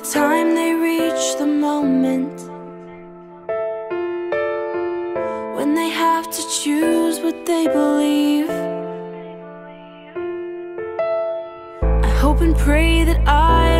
time they reach the moment. When they have to choose what they believe. I hope and pray that I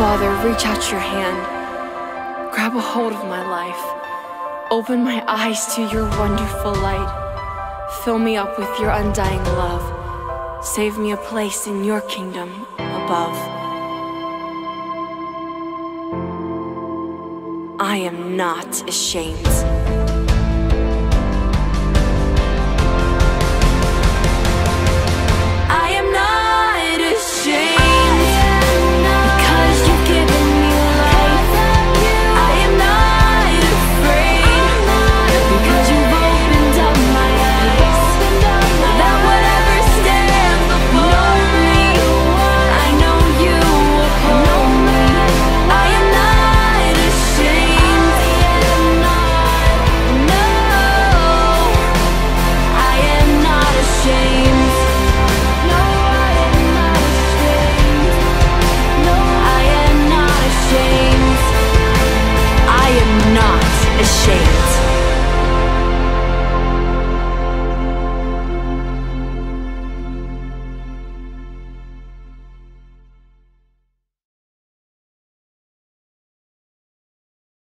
Father, reach out your hand. Grab a hold of my life. Open my eyes to your wonderful light. Fill me up with your undying love. Save me a place in your kingdom above. I am not ashamed. is shaped.